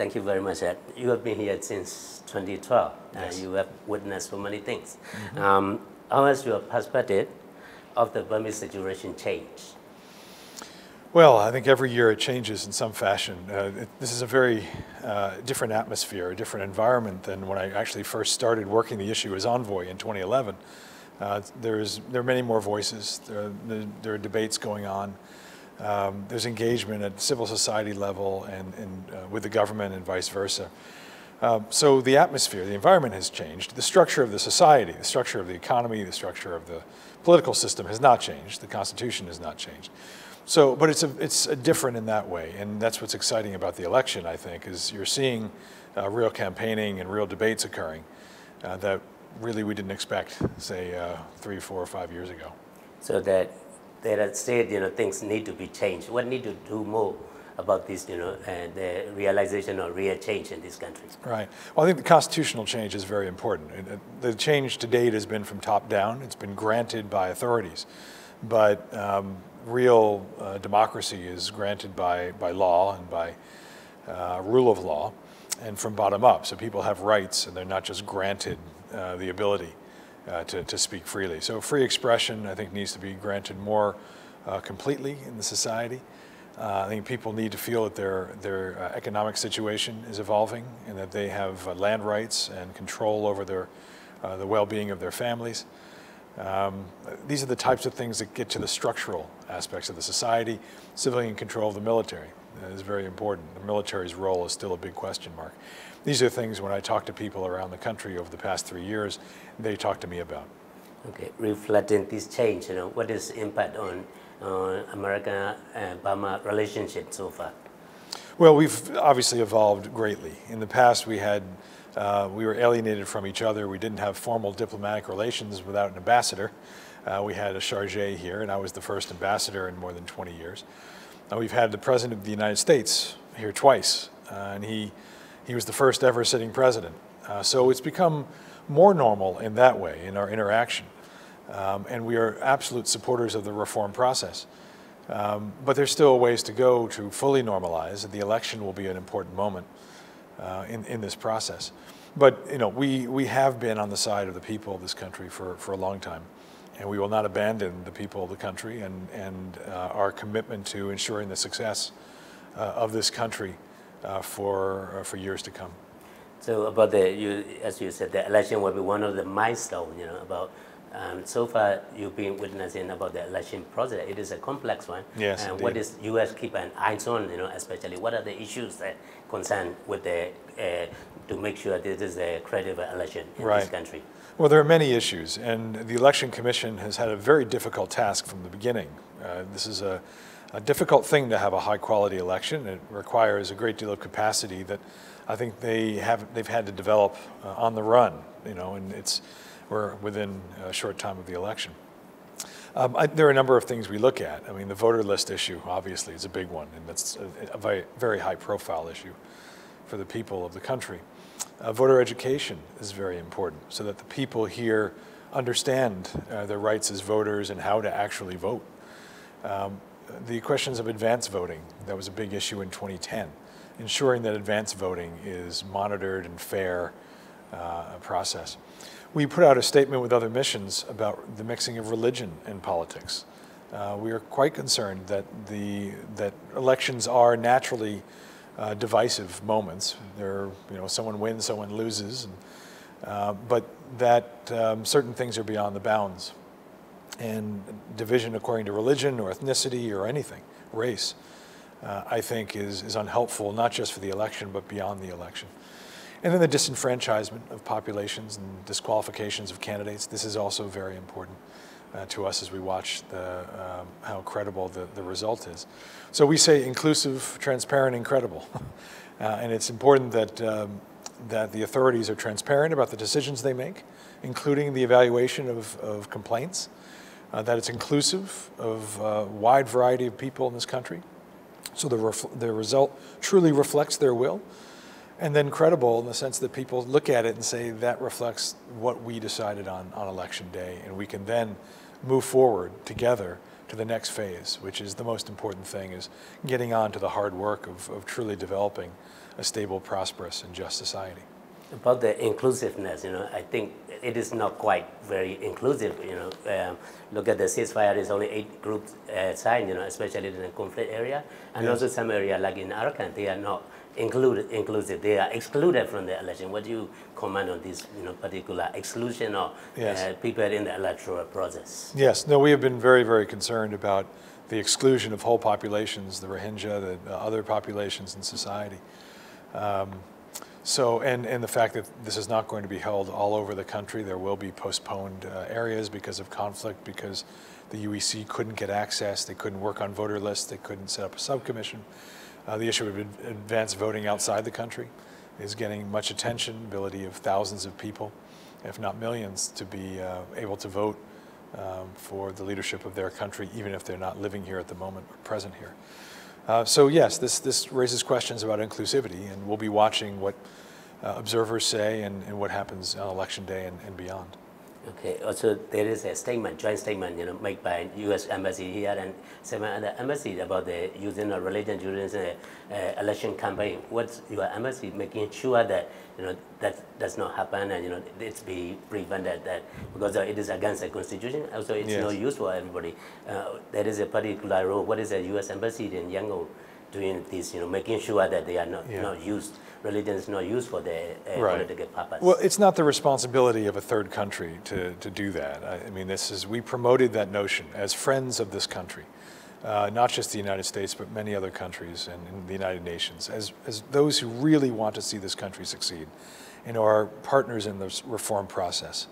thank you very much. Ed. You have been here since 2012, Yes. and you have witnessed so many things. Um, how has your perspective of the Burmese situation changed? Well, I think every year it changes in some fashion. Uh, it, this is a very uh, different atmosphere, a different environment than when I actually first started working the issue as envoy in 2011. Uh, there's, there are many more voices. There, there, there are debates going on. Um, there's engagement at civil society level and, and uh, with the government and vice versa. Um, so the atmosphere, the environment has changed. The structure of the society, the structure of the economy, the structure of the political system has not changed. The Constitution has not changed. So, but it's a, it's a different in that way, and that's what's exciting about the election. I think is you're seeing uh, real campaigning and real debates occurring uh, that really we didn't expect, say, uh, three, four, or five years ago. So that that said, you know, things need to be changed. What need to do more about this, you know, and the realization of real change in this country? Right. Well, I think the constitutional change is very important. Uh, The change to date has been from top down. It's been granted by authorities, but um, real uh, democracy is granted by, by law and by uh, rule of law, and from bottom up. So people have rights, and they're not just granted uh, the ability uh, to, to speak freely. So free expression, I think, needs to be granted more uh, completely in the society. Uh, I think people need to feel that their, their uh, economic situation is evolving and that they have uh, land rights and control over their, uh, the well-being of their families. Um, these are the types of things that get to the structural aspects of the society. Civilian control of the military is very important. The military's role is still a big question mark. These are things when I talk to people around the country over the past three years, they talk to me about. Okay, reflecting this change, you know, what is the impact on on America and Burma relationship so far? Well, we've obviously evolved greatly. In the past, we had uh, we were alienated from each other. We didn't have formal diplomatic relations without an ambassador. Uh, we had a charge here, and I was the first ambassador in more than 20 years. Uh, we've had the president of the United States here twice, uh, and he he was the first ever sitting president. Uh, so it's become more normal in that way in our interaction. Um, and we are absolute supporters of the reform process. Um, but there's still ways to go to fully normalize. The election will be an important moment uh, in, in this process. But you know, we, we have been on the side of the people of this country for, for a long time. And we will not abandon the people of the country and, and uh, our commitment to ensuring the success uh, of this country uh, for, uh, for years to come. So about the, you, as you said, the election will be one of the milestones, you know, about, um, so far you've been witnessing about the election process. It is a complex one. Yes, And what is U.S. keep an eye on, you know, especially what are the issues that concern with the, uh, to make sure this is a credible election in this Right. country? Well, there are many issues, and the Election Commission has had a very difficult task from the beginning. Uh, this is a, a difficult thing to have a high-quality election. It requires a great deal of capacity that I think they have they've had to develop uh, on the run. You know, and it's we're within a short time of the election. Um, I, there are a number of things we look at. I mean, the voter list issue obviously is a big one, and that's a, a very, very high-profile issue for the people of the country. Uh, voter education is very important so that the people here understand uh, their rights as voters and how to actually vote. Um, the questions of advance voting, that was a big issue in 2010. Ensuring that advance voting is monitored and fair uh, process. We put out a statement with other missions about the mixing of religion and politics. Uh, we are quite concerned that the that elections are naturally uh, divisive moments. There, you know, someone wins, someone loses, and, uh, but that um, certain things are beyond the bounds. And division according to religion or ethnicity or anything, race, uh, I think is, is unhelpful, not just for the election, but beyond the election. And then the disenfranchisement of populations and disqualifications of candidates. This is also very important uh, to us as we watch the, um, how credible the, the result is. So we say inclusive, transparent, and credible. uh, and it's important that, um, that the authorities are transparent about the decisions they make, including the evaluation of, of complaints, uh, that it's inclusive of a wide variety of people in this country, so the, the result truly reflects their will, and then credible in the sense that people look at it and say that reflects what we decided on on election day, and we can then move forward together to the next phase, which is the most important thing, is getting on to the hard work of, of truly developing a stable, prosperous, and just society. About the inclusiveness, you know, I think it is not quite very inclusive. You know, um, look at the ceasefire. There's only eight groups uh, signed. You know, especially in the conflict area, and yes. also some area like in Arakan, they are not included, inclusive. They are excluded from the election. What do you comment on this, you know, particular exclusion of yes. uh, people in the electoral process? Yes. No, we have been very, very concerned about the exclusion of whole populations, the Rohingya, the other populations in society. Um, so, and, and the fact that this is not going to be held all over the country, there will be postponed uh, areas because of conflict, because the UEC couldn't get access, they couldn't work on voter lists, they couldn't set up a subcommission. Uh, the issue of advanced voting outside the country is getting much attention, ability of thousands of people, if not millions, to be uh, able to vote um, for the leadership of their country, even if they're not living here at the moment or present here. Uh, so yes, this, this raises questions about inclusivity, and we'll be watching what uh, observers say and, and, what happens on election day and, and beyond. Okay. Also, there is a statement, joint statement, you know, made by U.S. embassy here and seven other embassies about the using of religion during the uh, election campaign. What's your embassy making sure that you know that does not happen and you know it's be prevented that because it is against the constitution. Also, it's yes. no use for everybody. Uh, there is a particular role. What is the U.S. embassy in Yangon doing this? You know, making sure that they are not yeah. not used religion is not used for the uh, right. political purpose. Well, it's not the responsibility of a third country to, to do that. I, I mean, this is we promoted that notion as friends of this country. Uh, not just the United States, but many other countries and, and, the United Nations, as, as those who really want to see this country succeed and are partners in this reform process.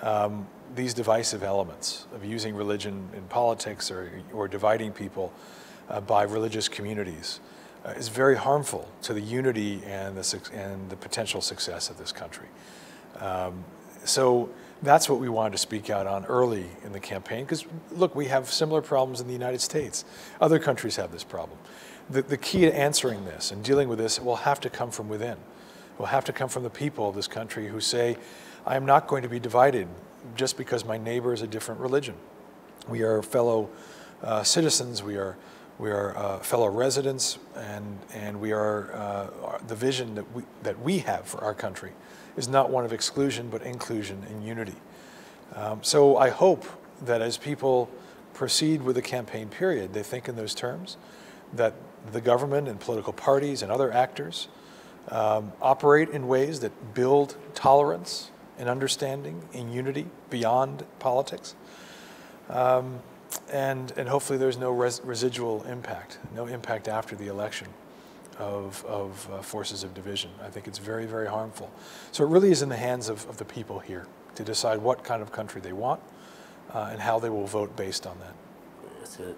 Um, these divisive elements of using religion in politics or, or dividing people uh, by religious communities uh, is very harmful to the unity and the, and the potential success of this country. Um, so that's what we wanted to speak out on early in the campaign because look, we have similar problems in the United States. Other countries have this problem. The, the key to answering this and dealing with this will have to come from within. It will have to come from the people of this country who say, I am not going to be divided just because my neighbor is a different religion. We are fellow uh, citizens, we are we are uh, fellow residents, and, and we are, uh, the vision that we, that we have for our country is not one of exclusion, but inclusion and unity. Um, so I hope that as people proceed with the campaign period, they think in those terms, that the government and political parties and other actors um, operate in ways that build tolerance and understanding and unity beyond politics. Um, and, and hopefully there's no res residual impact, no impact after the election of, of uh, forces of division. I think it's very, very harmful. So it really is in the hands of, of the people here to decide what kind of country they want uh, and how they will vote based on that. So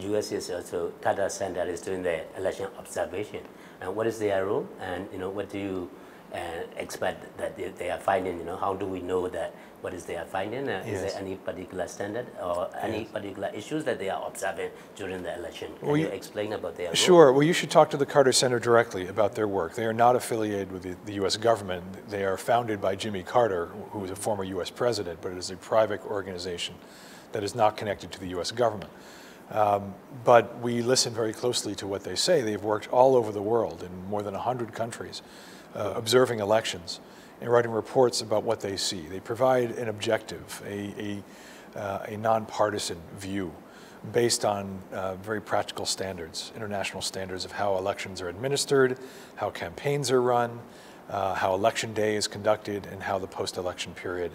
U.S. is also, Carter Center is doing the election observation. And what is their role? And you know, what do you uh, expect that they, they, are finding? You know, how do we know that what is their finding? Uh, yes. Is there any particular standard or any yes. particular issues that they are observing during the election? Can well, you, you, explain about their Sure. Well, you should talk to the Carter Center directly about their work. They are not affiliated with the, the U.S. government. They are founded by Jimmy Carter, who was a former U.S. president, but it is a private organization that is not connected to the U.S. government. Um, but we listen very closely to what they say. They've worked all over the world in more than 100 countries uh, observing elections and writing reports about what they see. They provide an objective, a, a, uh, a nonpartisan view based on uh, very practical standards, international standards of how elections are administered, how campaigns are run, uh, how election day is conducted, and how the post-election period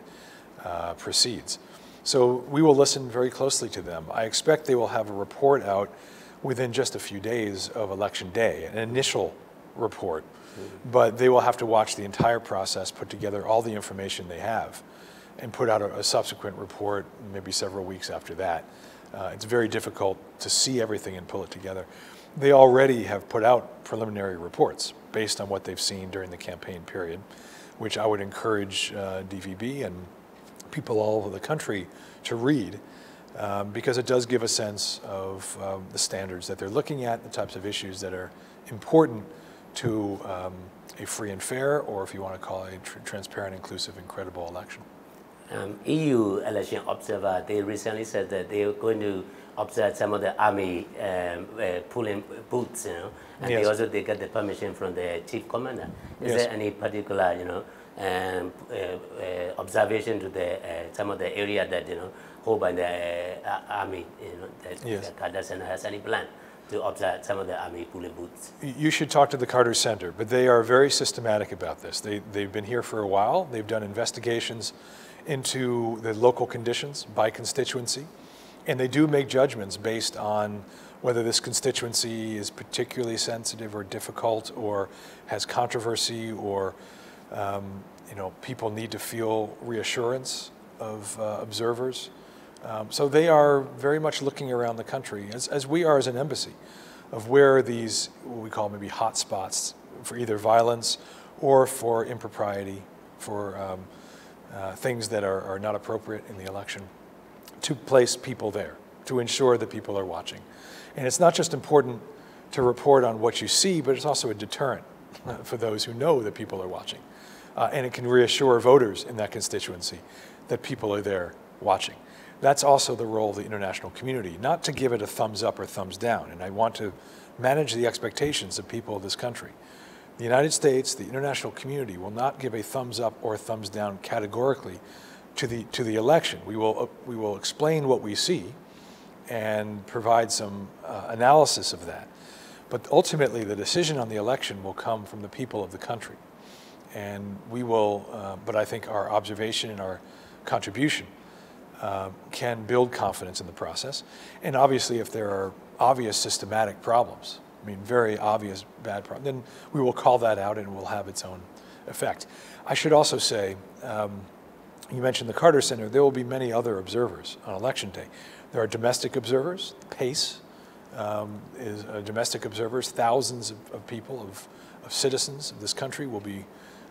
uh, proceeds. So we will listen very closely to them. I expect they will have a report out within just a few days of election day, an initial report but they will have to watch the entire process, put together all the information they have, and put out a, a subsequent report maybe several weeks after that. Uh, it's very difficult to see everything and pull it together. They already have put out preliminary reports based on what they've seen during the campaign period, which I would encourage uh, DVB and people all over the country to read um, because it does give a sense of um, the standards that they're looking at, the types of issues that are important to um, a free and fair, or if you want to call it a tr transparent, inclusive, and credible election. Um, EU election observer, they recently said that they are going to observe some of the army um, uh, pulling boots, you know, and Yes. they also they get the permission from the chief commander. Is Yes. there any particular, you know, um, uh, uh, observation to the uh, some of the area that you know hold by the uh, army, you know, that Yes. that Carter Center has any plan to some of the army? You should talk to the Carter Center, but they are very systematic about this. They, they've been here for a while. They've done investigations into the local conditions by constituency, and they do make judgments based on whether this constituency is particularly sensitive or difficult or has controversy or um, you know, people need to feel reassurance of uh, observers. Um, so they are very much looking around the country, as, as we are as an embassy, of where these, what we call maybe hot spots for either violence or for impropriety, for um, uh, things that are, are not appropriate in the election, to place people there, to ensure that people are watching. And it's not just important to report on what you see, but it's also a deterrent uh, for those who know that people are watching. Uh, and it can reassure voters in that constituency that people are there watching. That's also the role of the international community, not to give it a thumbs up or thumbs down. And I want to manage the expectations of people of this country. The United States, the international community, will not give a thumbs up or thumbs down categorically to the, to the election. We will, we will explain what we see and provide some uh, analysis of that. But ultimately, the decision on the election will come from the people of the country. And we will, uh, but I think our observation and our contribution uh, can build confidence in the process. And obviously, if there are obvious systematic problems, I mean, very obvious bad problems, then we will call that out and will have its own effect. I should also say, um, you mentioned the Carter Center, there will be many other observers on election day. There are domestic observers, PACE um, is uh, domestic observers, thousands of, of people, of, of citizens of this country will be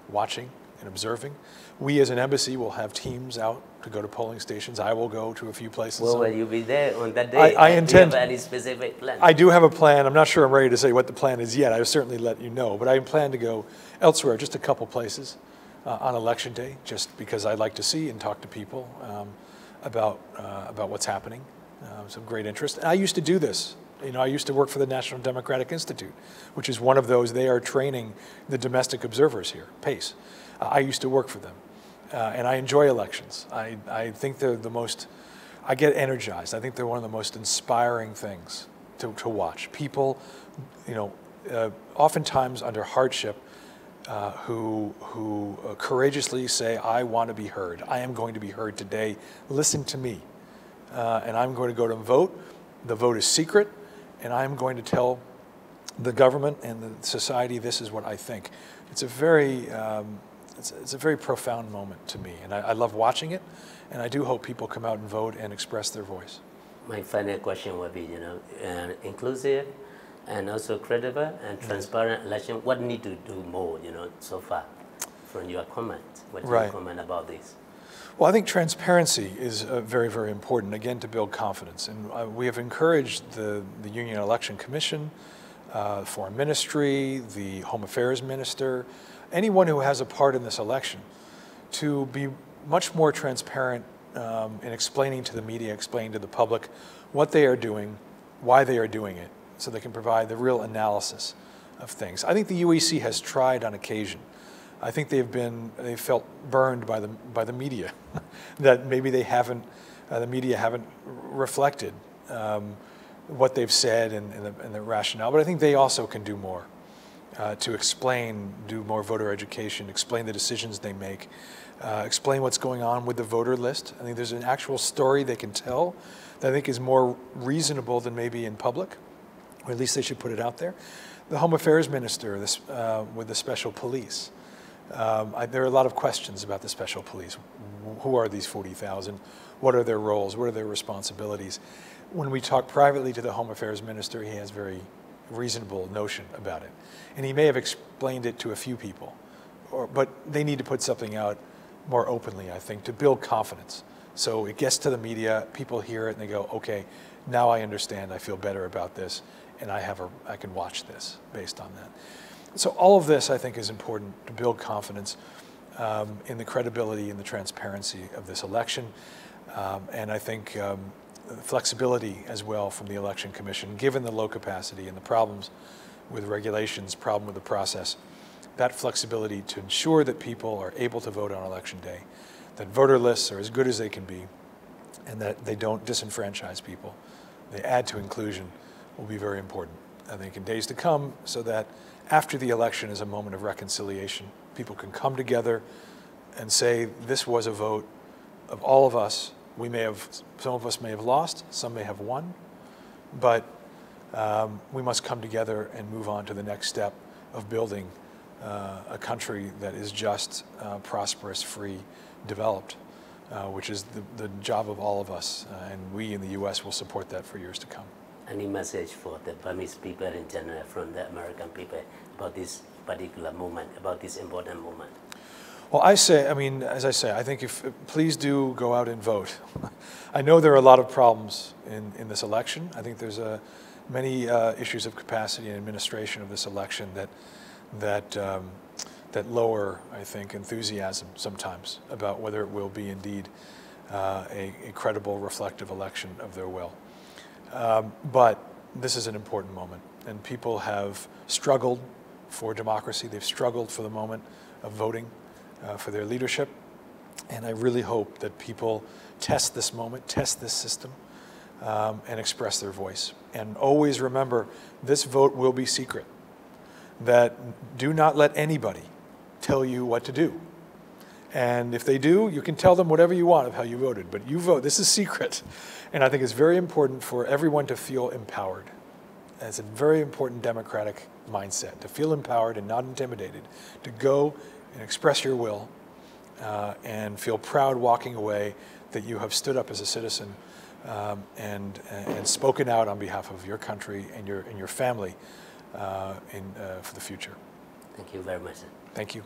watching and observing. We as an embassy will have teams out to go to polling stations. I will go to a few places. Well, So- will you be there on that day? I- I Do you intend- have any specific plan? I do have a plan. I'm not sure I'm ready to say what the plan is yet. I will certainly let you know. But I plan to go elsewhere, just a couple places uh, on election day, just because I'd like to see and talk to people um, about, uh, about what's happening. Uh, some great interest. And I used to do this. You know, I used to work for the National Democratic Institute, which is one of those. They are training the domestic observers here, PACE. Uh, I used to work for them. Uh, and I enjoy elections. I, I think they're the most, I get energized. I think they're one of the most inspiring things to, to watch. People, you know, uh, oftentimes under hardship, uh, who, who uh, courageously say, I want to be heard. I am going to be heard today. Listen to me. Uh, and I'm going to go to vote. The vote is secret, and I'm going to tell the government and the society this is what I think. It's a very, um, it's, it's a very profound moment to me, and I, I love watching it, and I do hope people come out and vote and express their voice. My final question would be, you know, uh, inclusive and also credible and transparent election. What need to do more, you know, so far from your comment? What do Right. you comment about this? Well, I think transparency is uh, very, very important, again, to build confidence. And uh, we have encouraged the, the Union Election Commission, uh, Foreign Ministry, the Home Affairs Minister, anyone who has a part in this election to be much more transparent um, in explaining to the media, explaining to the public what they are doing, why they are doing it, so they can provide the real analysis of things. I think the UEC has tried on occasion. I think they've been, they felt burned by the, by the media, that maybe they haven't, uh, the media haven't reflected um, what they've said and, and, the, and the rationale. But I think they also can do more uh, to explain, do more voter education, explain the decisions they make, uh, explain what's going on with the voter list. I think there's an actual story they can tell that I think is more reasonable than maybe in public, or at least they should put it out there. The Home Affairs Minister this, uh, with the special police. Um, I, there are a lot of questions about the special police. Who are these 40,000? What are their roles? What are their responsibilities? When we talk privately to the Home Affairs Minister, he has very reasonable notion about it. And he may have explained it to a few people, or, but they need to put something out more openly, I think, to build confidence. So it gets to the media, people hear it, and they go, okay, now I understand, I feel better about this, and I, have a, I can watch this based on that. So all of this, I think, is important to build confidence. um, in the credibility and the transparency of this election. Um, and I think um, flexibility as well from the Election Commission, given the low capacity and the problems with regulations, problem with the process, that flexibility to ensure that people are able to vote on election day, that voter lists are as good as they can be, and that they don't disenfranchise people. They add to inclusion will be very important, I think, in days to come, so that after the election is a moment of reconciliation. People can come together and say, this was a vote of all of us. We may have, some of us may have lost, some may have won, but um, we must come together and move on to the next step of building uh, a country that is just, uh, prosperous, free, developed, uh, which is the, the job of all of us. Uh, and we in the U.S. will support that for years to come. Any message for the Burmese people in general from the American people about this particular moment, about this important moment? Well, I say, I mean, as I say, I think if, please do go out and vote. I know there are a lot of problems in, in this election. I think there's a, many uh, issues of capacity and administration of this election that, that, um, that lower, I think, enthusiasm sometimes about whether it will be indeed uh, a, a, credible, reflective election of their will. Um, but this is an important moment, and people have struggled for democracy. They've struggled for the moment of voting uh, for their leadership. And I really hope that people test this moment, test this system, um, and express their voice. And always remember this vote will be secret. That do not let anybody tell you what to do. And if they do, you can tell them whatever you want of how you voted, but you vote. This is secret. And I think it's very important for everyone to feel empowered. And it's a very important democratic mindset to feel empowered and not intimidated, to go and express your will uh, and feel proud walking away that you have stood up as a citizen um, and, and spoken out on behalf of your country and your, and your family uh, in, uh, for the future. Thank you very much. Thank you.